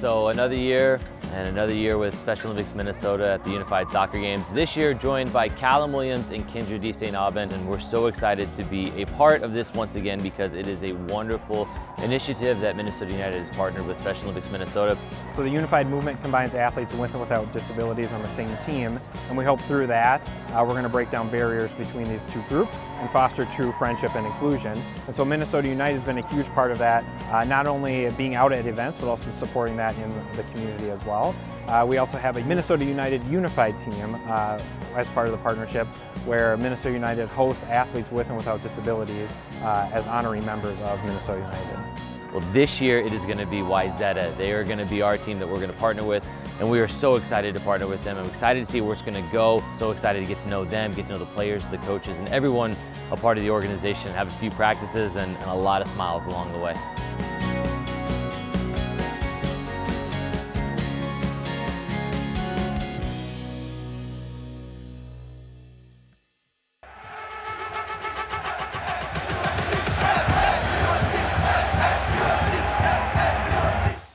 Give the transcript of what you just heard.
So another year and another year with Special Olympics Minnesota at the Unified Soccer Games. This year joined by Callum Williams and Kyndra de St. Aubin and we're so excited to be a part of this once again because it is a wonderful initiative that Minnesota United has partnered with Special Olympics Minnesota. So the Unified Movement combines athletes with and without disabilities on the same team and we hope through that uh, we're going to break down barriers between these two groups and foster true friendship and inclusion. And so Minnesota United has been a huge part of that, uh, not only being out at events but also supporting that in the community as well. Uh, we also have a Minnesota United Unified team uh, as part of the partnership where Minnesota United hosts athletes with and without disabilities uh, as honorary members of Minnesota United. Well, this year it is going to be Wayzata. They are going to be our team that we're going to partner with, and we are so excited to partner with them. I'm excited to see where it's going to go. So excited to get to know them, get to know the players, the coaches, and everyone a part of the organization, have a few practices and, and a lot of smiles along the way.